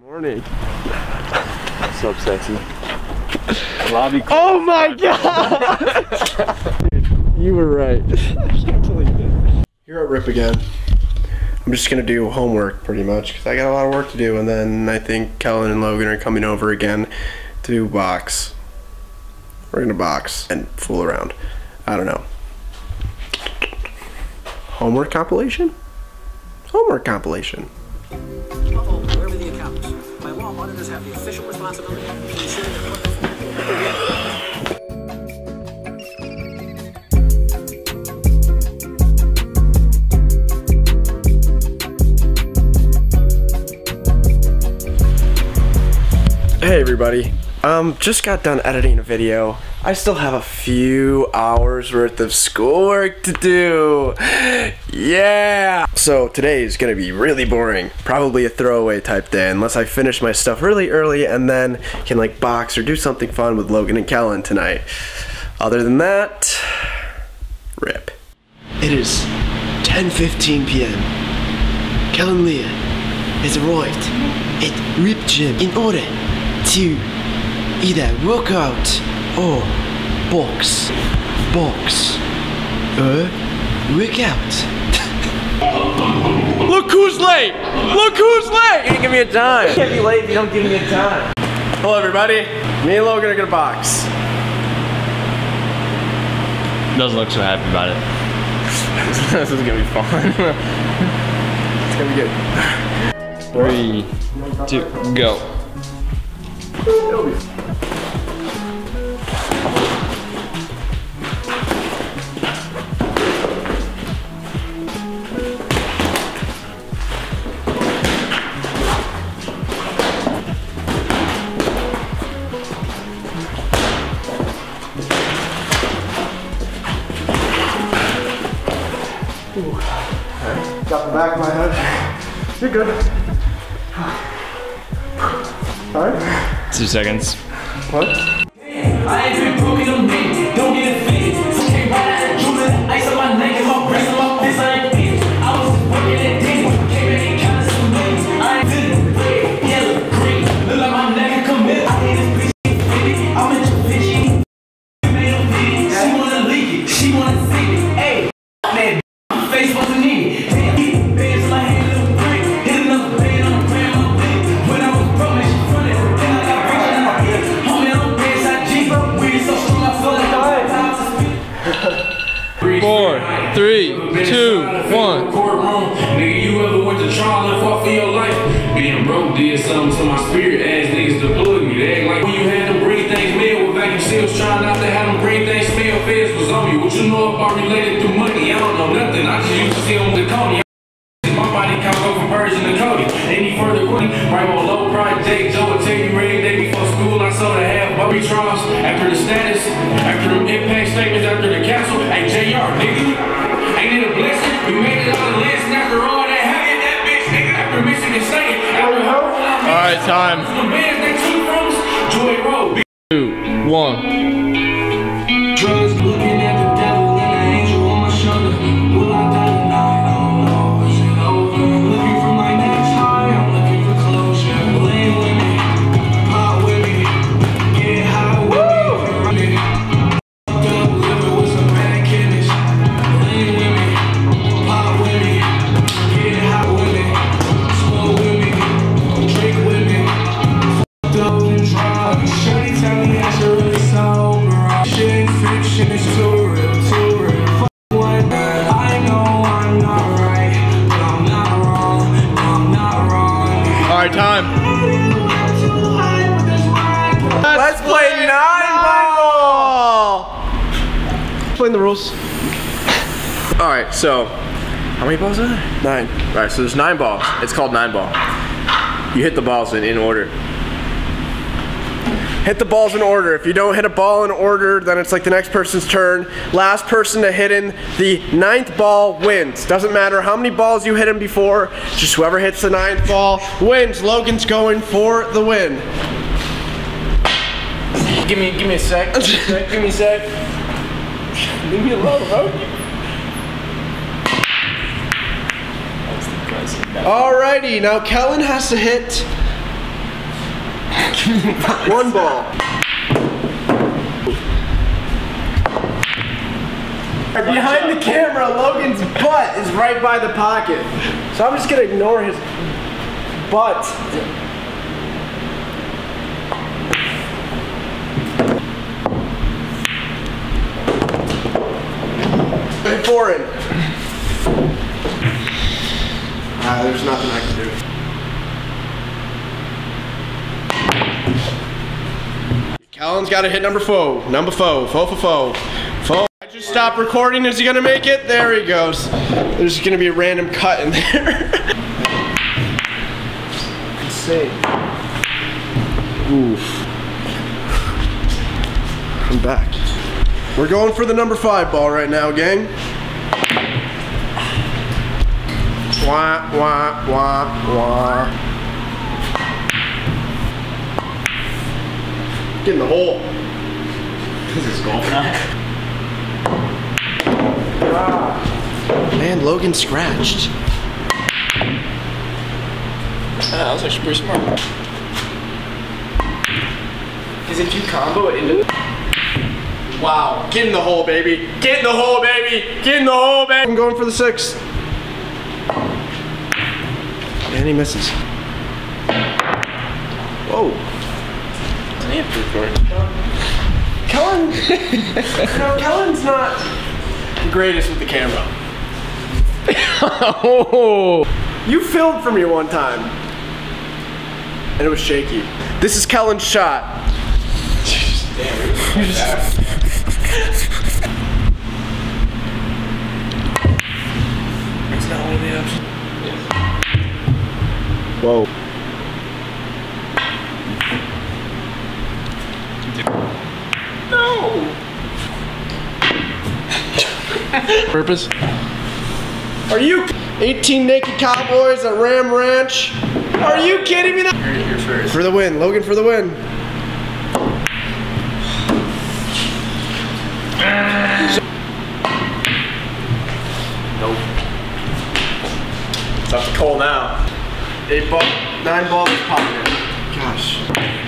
Morning. What's up, sexy? Lobby. Oh my god! you were right. You're at Rip again. I'm just gonna do homework pretty much because I got a lot of work to do, and then I think Kellen and Logan are coming over again to box. We're gonna box and fool around. I don't know. Homework compilation? Homework compilation. Auditors have the official responsibility of ensuring that Hey everybody. Um, just got done editing a video. I still have a few hours worth of schoolwork to do. Yeah! So today is gonna be really boring. Probably a throwaway type day unless I finish my stuff really early and then can like box or do something fun with Logan and Kellen tonight. Other than that, rip. It is 10:15 p.m. Kellen Lear has arrived at Rip Gym in order to either work out or box, box, or work out. Look who's late! Look who's late! You didn't give me a dime. You can't be late if you don't give me a dime. Hello everybody, me and Logan are gonna get a box. Doesn't look so happy about it. this is gonna be fun. It's gonna be good. Three, two, go. Got the back of my head. You're good. Alright. Two seconds. What? I ain't been broken on me, don't get offended. Came right out of Judah, ice on my neck and my brace on my fist, I ain't fit. I was working at Denny's, came back and counted some millions. I ain't good, red, yellow, green, look like my neck and come in. I hate this bitch, fitty, I'm in your bitch, she made a video. She wanna leak it, she wanna see it. Four, three, two, one. Courtroom, nigga, you ever went to trial and fought for your life? Being broke did something to my spirit, ass niggas deployed me. They act like when you had them breathe things mail with vacuum seals, trying not to have them breathe things smell. Feds was on me. What you know about related through money? I don't know nothing. I just used to see them with Coney. My body count go from Persian to Cody. Any further quick, right on low project, Joe will tell you ready day before school. I saw the half Bobby trials after the status, after the impact statements, after the us, Joy Road. Two, one. Explain the rules. Alright, so how many balls are there? Nine. Alright, so there's nine balls. It's called nine ball. You hit the balls in, in order. Hit the balls in order. If you don't hit a ball in order, then it's like the next person's turn. Last person to hit in the ninth ball wins. Doesn't matter how many balls you hit in before, just whoever hits the ninth ball wins. Logan's going for the win. Give me, give me a sec. Give me a sec. Give me a sec. Leave me alone, bro. Alrighty, now Kellen has to hit One ball. Behind the camera, Logan's butt is right by the pocket. So I'm just gonna ignore his butt. Hey, foreign. Ah, there's nothing I can do. Callan's got to hit number four. Number four. Four for four. Four. I just stopped recording. Is he gonna make it? There he goes. There's gonna be a random cut in there. Insane. Oof. I'm back. We're going for the number five ball right now, gang. Wah, wah, wah, wah. Get in the hole. This is golf now. Man, Logan scratched. Yeah, that was actually pretty smart. Because if you combo it into Wow. Get in the hole, baby. Get in the hole, baby. Get in the hole, baby. I'm going for the six. And he misses. Whoa. Kellen. no, Kellen's not the greatest with the camera. Oh. You filmed for me one time. And it was shaky. This is Kellen's shot. It's not one of the options. Whoa. No! Purpose? Are you 18 naked cowboys at Ram Ranch? Are you kidding me? You're, you're first. For the win, Logan for the win. Cole now. Eight ball, nine balls popping. Gosh.